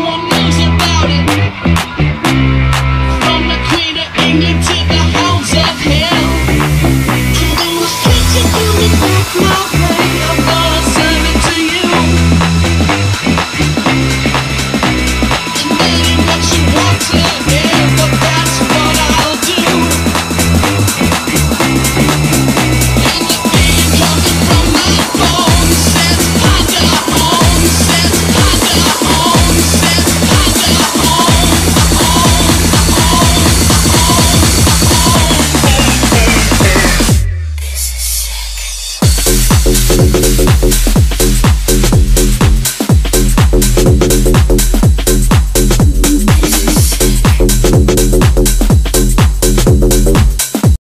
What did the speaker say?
one